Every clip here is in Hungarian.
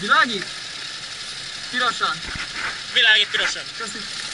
Világít? Pirosan. Világít pirosan. Köszi.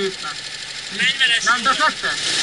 Vibrál a gépnek. Menj vele Nem simán.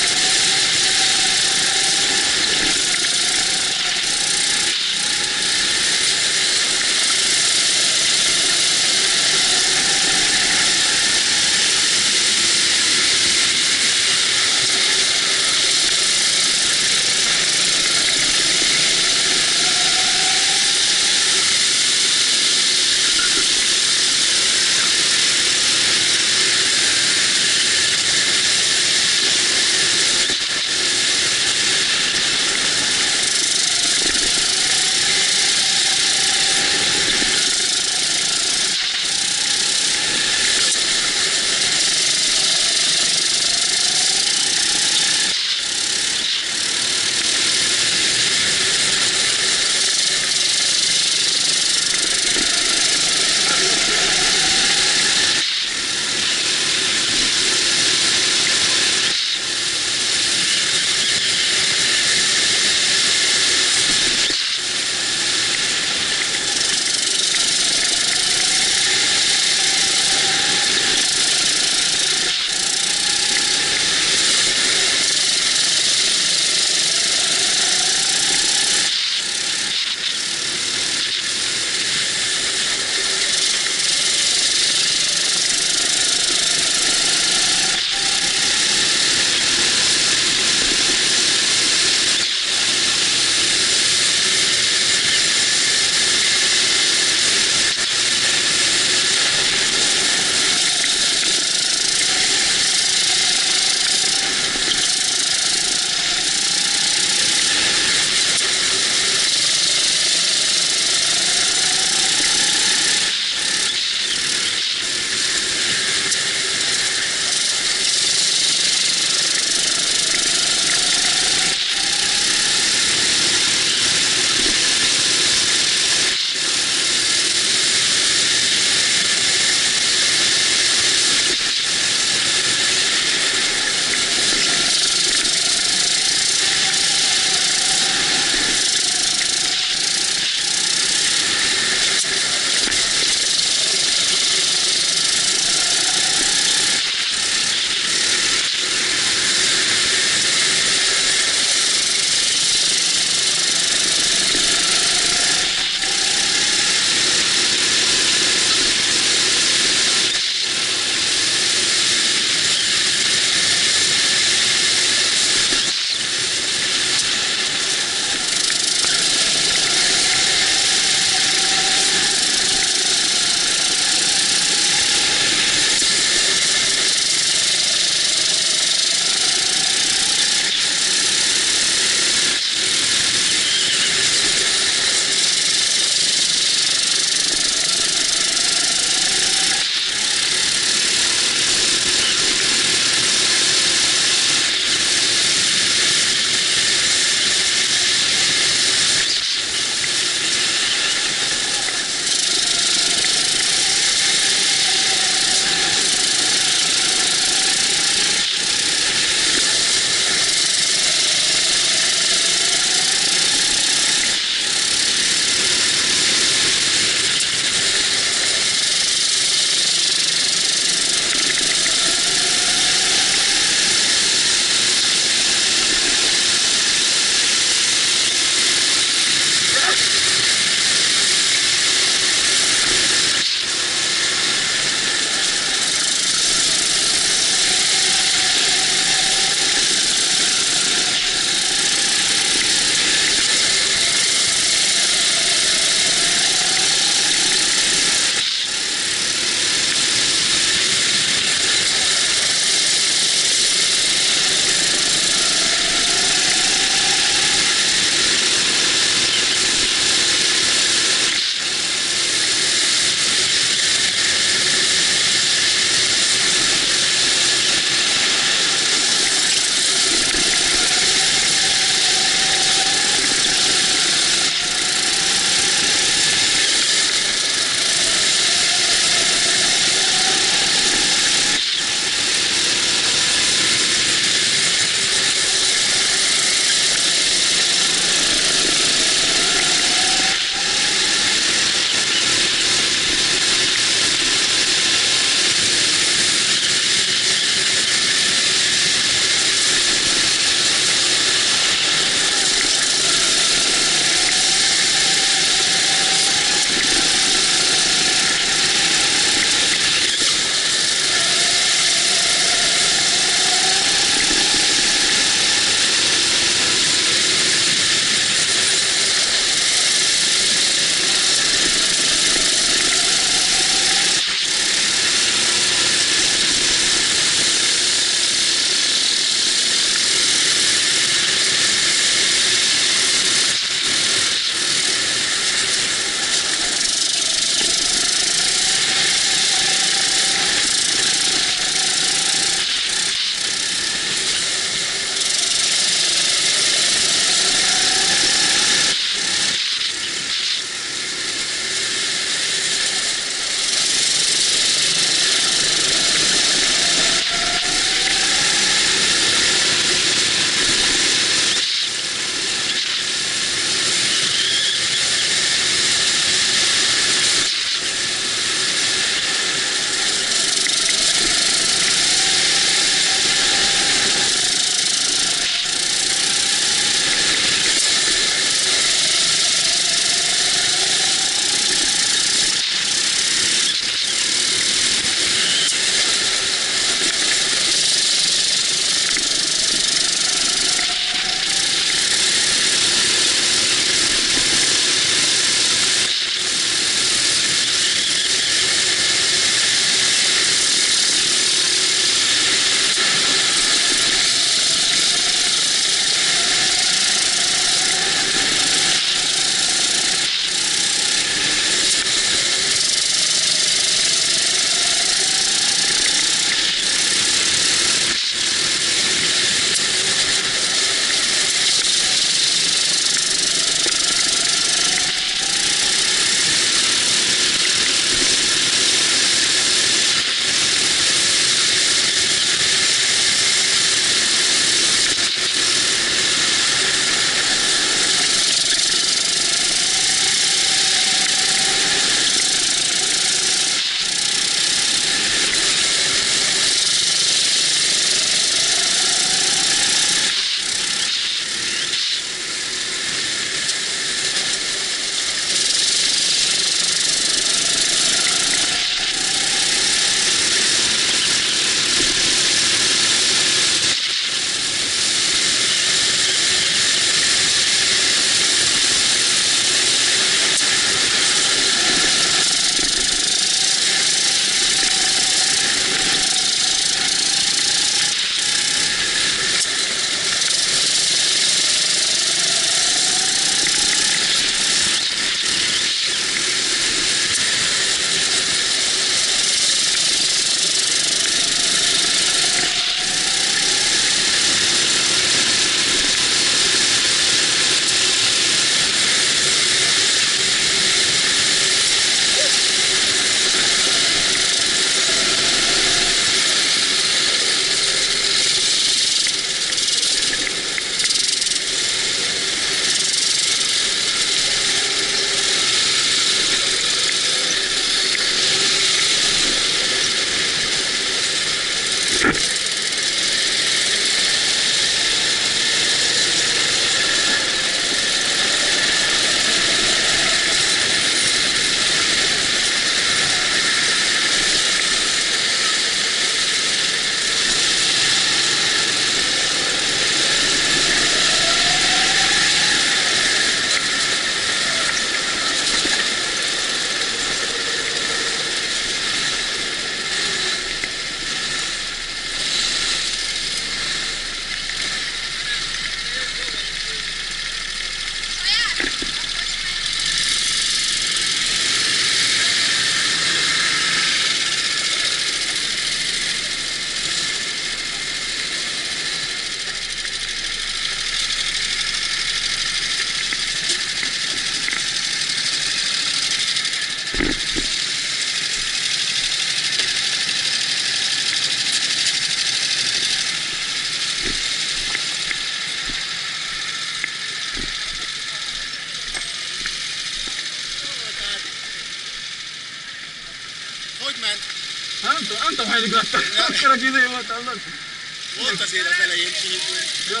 Volt azért az elején csípő. Jó.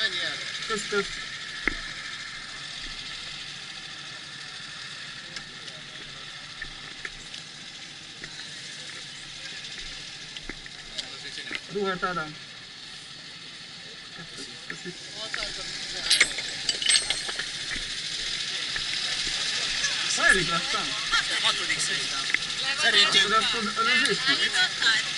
Mennyi el? Kösz, kösz. Ruhát Ádám. Köszi. Hanyadik lettem? Hatodik szerintem. Szerintem. Az az